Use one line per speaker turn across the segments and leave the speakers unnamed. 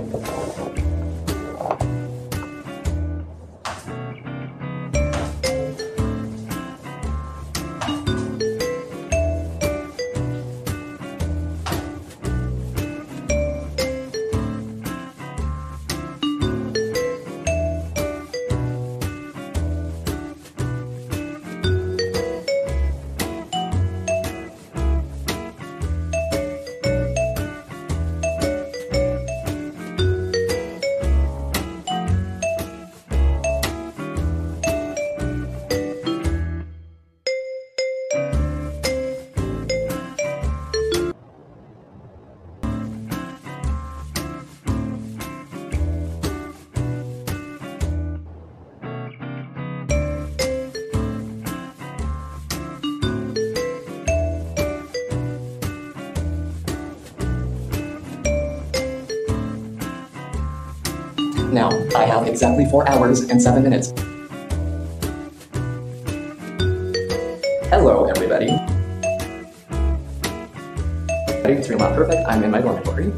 Now, I have exactly 4 hours and 7 minutes. Hello, everybody. It's real not perfect. I'm in my dormitory.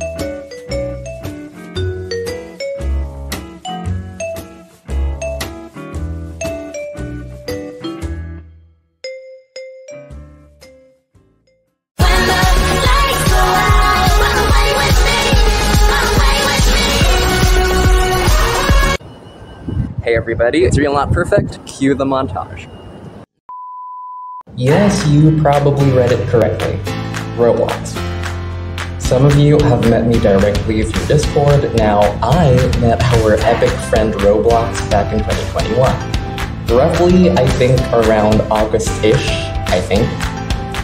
Hey, everybody. It's real not perfect. Cue the montage.
Yes, you probably read it correctly. Roblox. Some of you have met me directly through Discord. Now, I met our epic friend Roblox back in 2021. Roughly, I think around August-ish, I think.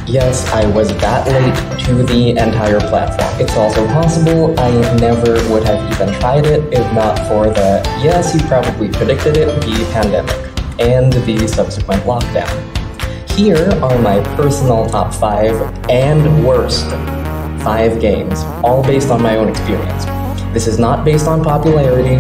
Yes, I was that late to the entire platform. It's also possible I never would have even tried it if not for the, yes, you probably predicted it, the pandemic, and the subsequent lockdown. Here are my personal top 5 and worst 5 games, all based on my own experience. This is not based on popularity,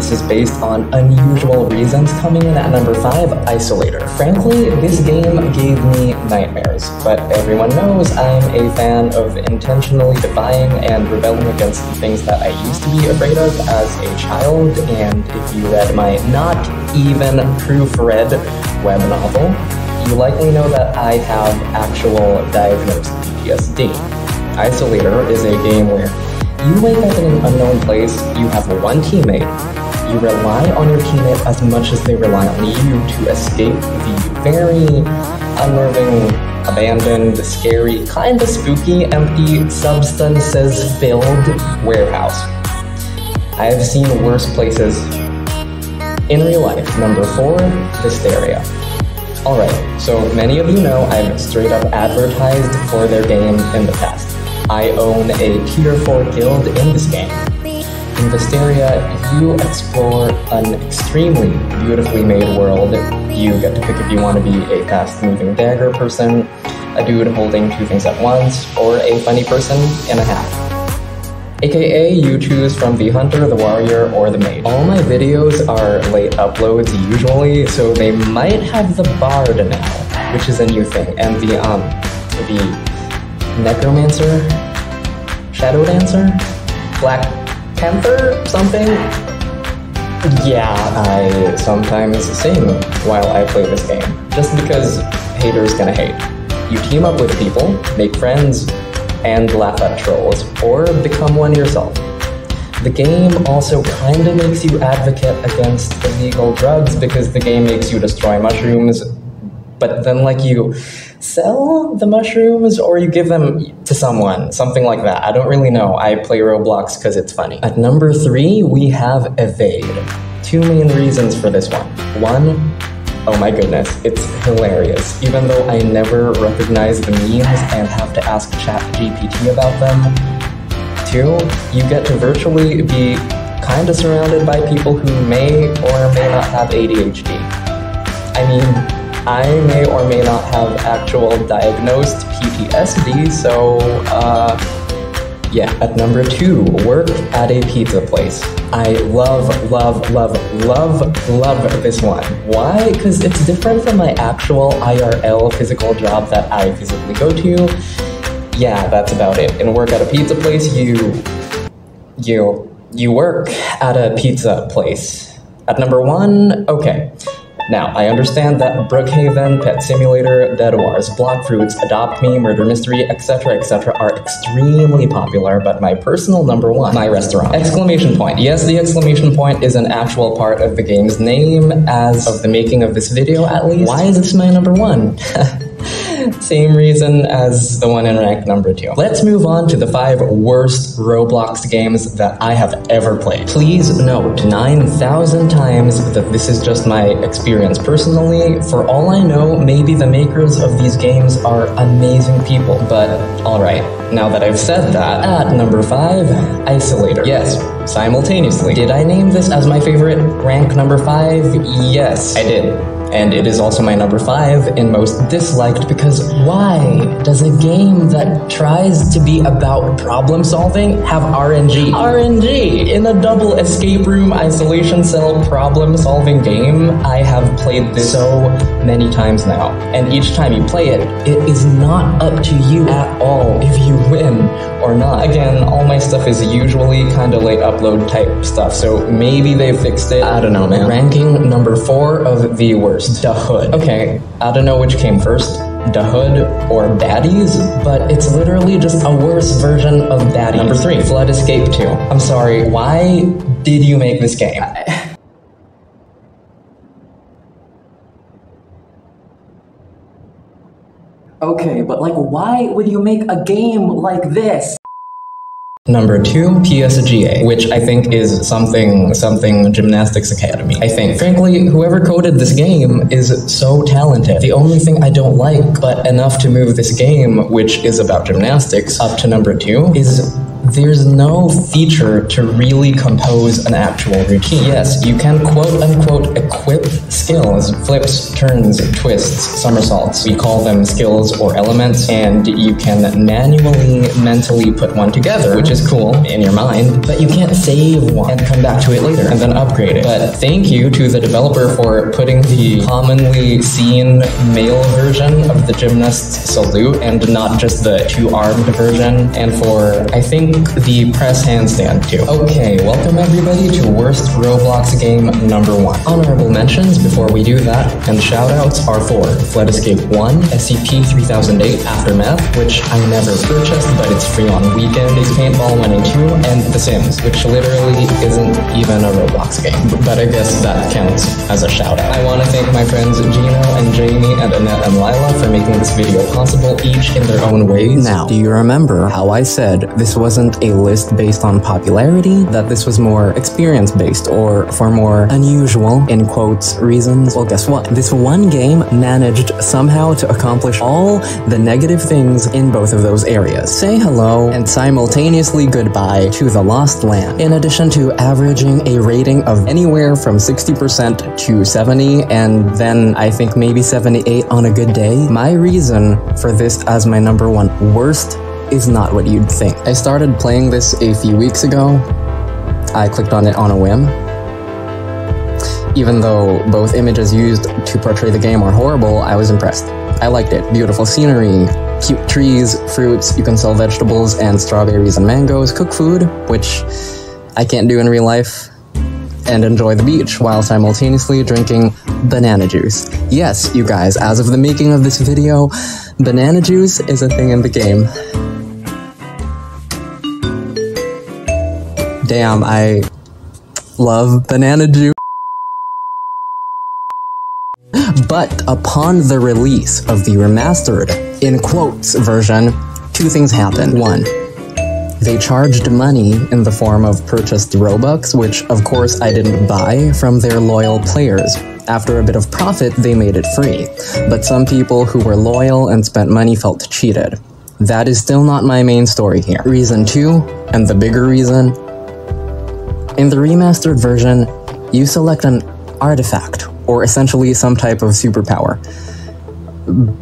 this is based on unusual reasons. Coming in at number 5, Isolator. Frankly, this game gave me nightmares, but everyone knows I'm a fan of intentionally defying and rebelling against the things that I used to be afraid of as a child, and if you read my not even proofread web novel, you likely know that I have actual diagnosed PTSD. Isolator is a game where you wake up in an unknown place, you have one teammate, you rely on your teammate as much as they rely on you to escape the very unnerving, abandoned, scary, kinda spooky, empty, substances filled warehouse. I have seen worse places in real life. Number four, Vesteria. Alright, so many of you know I've straight up advertised for their game in the past. I own a tier 4 guild in this game. In Vesteria, you explore an extremely beautifully made world. You get to pick if you want to be a fast moving dagger person, a dude holding two things at once, or a funny person and a half. AKA, you choose from the hunter, the warrior, or the mage. All my videos are late uploads usually, so they might have the bard now, which is a new thing, and the um, the necromancer, shadow dancer, black panther, something. Yeah, I sometimes sing while I play this game, just because haters gonna hate. You team up with people, make friends, and laugh at trolls, or become one yourself. The game also kinda makes you advocate against illegal drugs because the game makes you destroy mushrooms, but then like you sell the mushrooms or you give them to someone, something like that. I don't really know. I play Roblox because it's funny. At number three, we have Evade. Two main reasons for this one. One, oh my goodness, it's hilarious. Even though I never recognize the memes and have to ask ChatGPT about them. Two, you get to virtually be kinda surrounded by people who may or may not have ADHD. I mean, I may or may not have actual diagnosed PTSD, so, uh, yeah. At number two, work at a pizza place. I love, love, love, love, love this one. Why? Because it's different from my actual IRL physical job that I physically go to. Yeah, that's about it. And work at a pizza place, you, you You work at a pizza place. At number one, okay. Now, I understand that Brookhaven, Pet Simulator, Dead Wars, Blox Fruits, Adopt Me, Murder Mystery, etc., etc. are extremely popular, but my personal number one, my restaurant. Exclamation point. Yes, the exclamation point is an actual part of the game's name, as of the making of this video at least. Why is this my number one? Same reason as the one in rank number two. Let's move on to the five worst Roblox games that I have ever played. Please note 9,000 times that this is just my experience personally. For all I know, maybe the makers of these games are amazing people. But alright, now that I've said that, at number five, Isolator. Yes, simultaneously. Did I name this as my favorite rank number five? Yes, I did and it is also my number five in most disliked because why does a game that tries to be about problem solving have RNG? RNG in a double escape room isolation cell problem solving game. I have played this so many times now, and each time you play it, it is not up to you at all if you win or not. Again, all my stuff is usually kind of late upload type stuff, so maybe they fixed it. I don't know, man. Ranking number four of the worst. Da Hood. Okay, I don't know which came first. Da Hood or Baddies, but it's literally just a worse version of Baddies. Number three, Flood Escape 2. I'm sorry, why did you make this game?
Okay, but like, why would you make a game like this?
Number two, PSGA, which I think is something something gymnastics academy. I think, frankly, whoever coded this game is so talented. The only thing I don't like, but enough to move this game, which is about gymnastics, up to number two, is there's no feature to really compose an actual routine. Yes, you can quote unquote equip skills, flips, turns, twists, somersaults. We call them skills or elements, and you can manually, mentally put one together, which is cool in your mind, but you can't save one and come back to it later and then upgrade it. But thank you to the developer for putting the commonly seen male version of the gymnast salute and not just the two-armed version, and for, I think, the press handstand too. Okay, welcome everybody to worst Roblox game number one. Honorable mentions before we do that, and shoutouts are for Flood Escape 1, SCP-3008 Aftermath, which I never purchased, but it's free on weekend, Paintball 1 and 2, and The Sims, which literally isn't even a Roblox game, but I guess that counts as a shoutout. I want to thank my friends Gino and Jamie and Annette and Lila for making this video possible, each in their own ways.
Now, do you remember how I said this wasn't a list based on popularity? That this was more experience based or for more unusual, in quotes, reasons? Well, guess what? This one game managed somehow to accomplish all the negative things in both of those areas. Say hello and simultaneously goodbye to the Lost Land. In addition to averaging a rating of anywhere from 60% to 70, and then I think maybe 78 on a good day, my reason for this as my number one worst is not what you'd think. I started playing this a few weeks ago. I clicked on it on a whim. Even though both images used to portray the game are horrible, I was impressed. I liked it. Beautiful scenery, cute trees, fruits, you can sell vegetables and strawberries and mangoes, cook food, which I can't do in real life, and enjoy the beach while simultaneously drinking banana juice. Yes, you guys, as of the making of this video, banana juice is a thing in the game. Damn, I love banana juice. But upon the release of the remastered, in quotes, version, two things happened. One, they charged money in the form of purchased Robux, which of course I didn't buy, from their loyal players. After a bit of profit, they made it free. But some people who were loyal and spent money felt cheated. That is still not my main story here. Reason two, and the bigger reason, in the remastered version, you select an artifact, or essentially some type of superpower.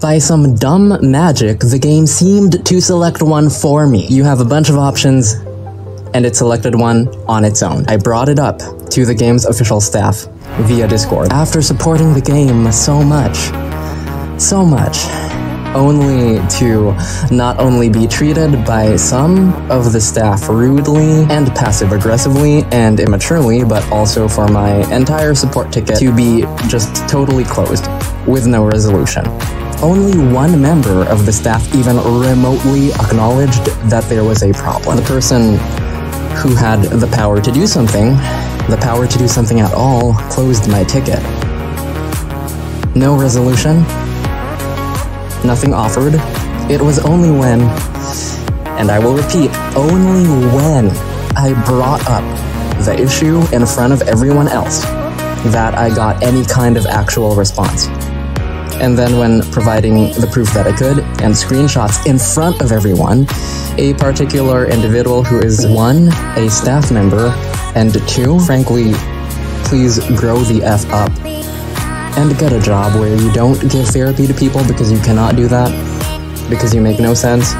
By some dumb magic, the game seemed to select one for me. You have a bunch of options, and it selected one on its own. I brought it up to the game's official staff via Discord. After supporting the game so much, so much,
only to not only be treated by some of the staff rudely and passive aggressively and immaturely, but also for my entire support ticket to be just totally closed with no resolution. Only one member of the staff even remotely acknowledged that there was a problem. The person who had the power to do something, the power to do something at all, closed my ticket. No resolution, nothing offered. It was only when, and I will repeat, only when I brought up the issue in front of everyone else that I got any kind of actual response. And then, when providing the proof that I could and screenshots in front of everyone, a particular individual who is one, a staff member, and two, frankly, please grow the F up and get a job where you don't give therapy to people because you cannot do that, because you make no sense,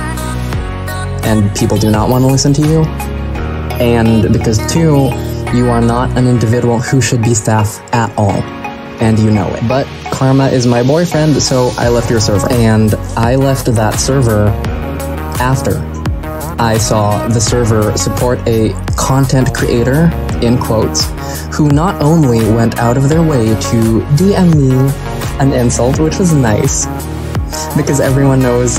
and people do not want to listen to you, and because two, you are not an individual who should be staff at all, and you know it. But Karma is my boyfriend, so I left your server. And I left that server after I saw the server support a content creator, in quotes, who not only went out of their way to DM me an insult, which was nice, because everyone knows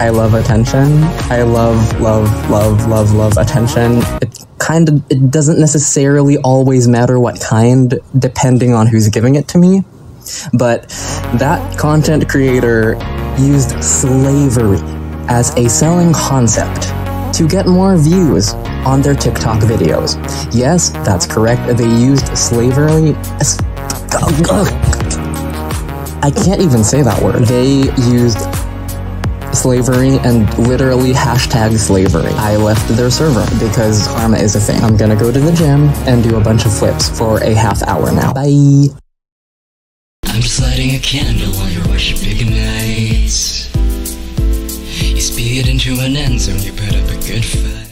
I love attention. I love, love, love, love, love attention. It kind of, it doesn't necessarily always matter what kind, depending on who's giving it to me. But that content creator used slavery as a selling concept to get more views on their TikTok videos. Yes, that's correct. They used slavery. I can't even say that word. They used slavery and literally hashtag slavery. I left their server because karma is a thing. I'm gonna go to the gym and do a bunch of flips for a half hour now. Bye.
I'm just lighting a candle while you're worshiping nights. You speed into an end zone, you put up a good fight.